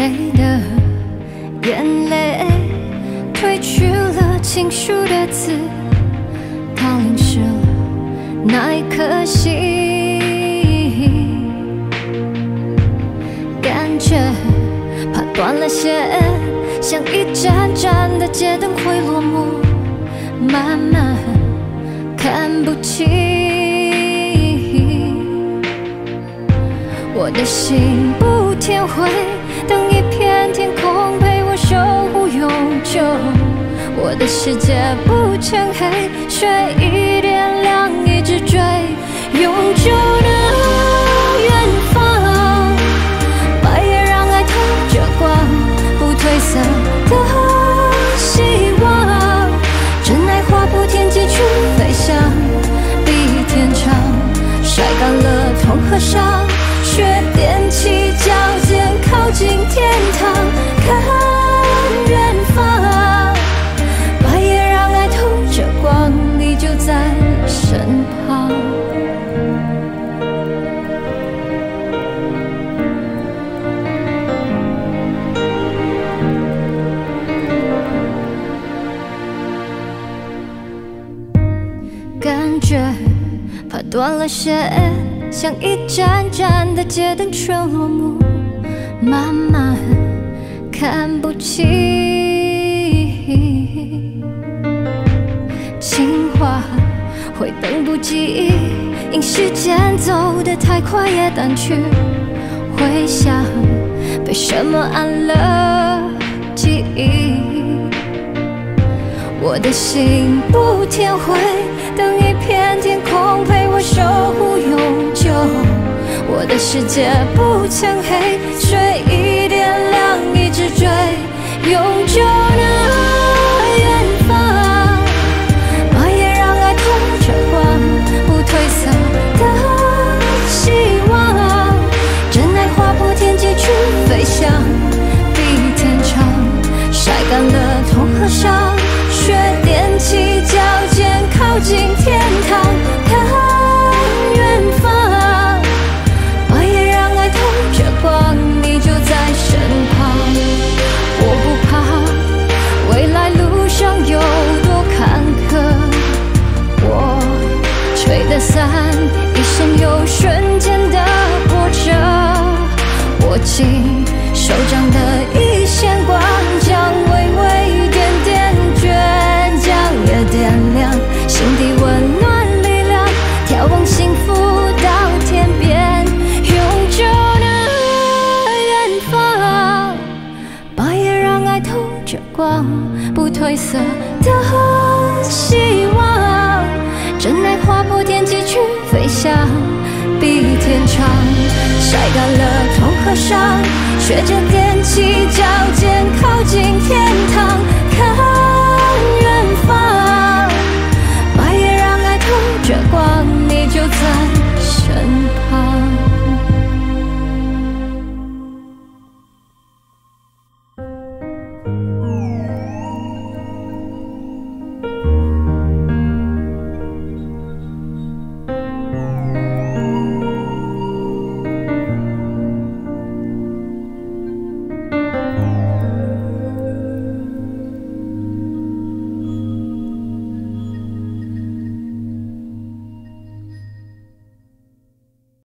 谁的眼泪褪去了情书的字，它淋湿了那一颗心，感觉怕断了线，像一盏盏的街灯会落幕，慢慢看不清。我的心不填灰，的世界不成黑，却一点亮一直追，永久的远方。白夜让爱透着光，不褪色的希望。真爱划破天际去飞翔，比天长，晒干了痛和伤。断了线。像一盏盏的街灯全落幕，慢慢看不清。情话会等不及，因时间走得太快也淡去。回想被什么安了记忆，我的心不天灰，等一片天空陪我守护永久。我的世界不曾黑，却一点亮一直追，永久的一生有瞬间的波折，握紧手掌的一线光，将微微点点倔强也点亮心底温暖力量，眺望幸福到天边，永久的远方。白夜让爱透着光，不褪色的希望。真爱划破天际去飞翔，比天长，晒干了痛和伤，学着踮起脚尖。